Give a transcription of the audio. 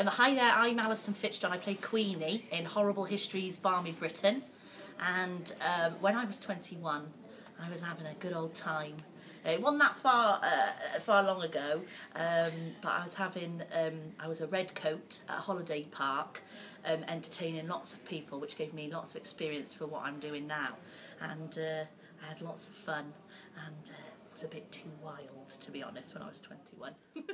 Um, hi there, I'm Alison Fitzjohn. I play Queenie in Horrible Histories Barmy Britain. And um, when I was 21, I was having a good old time. Uh, it wasn't that far uh, far long ago, um, but I was having um, I was a red coat at a holiday park, um, entertaining lots of people, which gave me lots of experience for what I'm doing now, and uh, I had lots of fun, and uh, was a bit too wild to be honest when I was 21.